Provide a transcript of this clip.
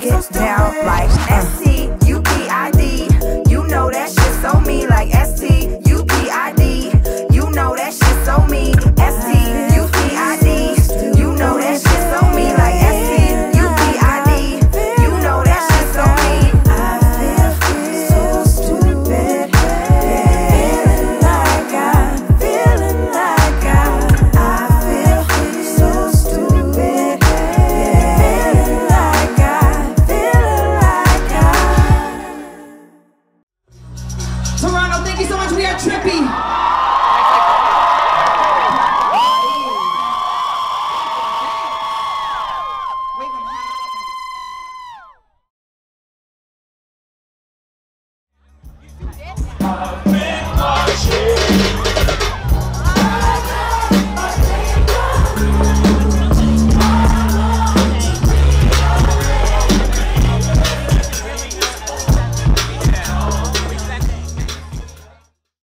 break it down like that. Toronto, thank you so much. We are trippy.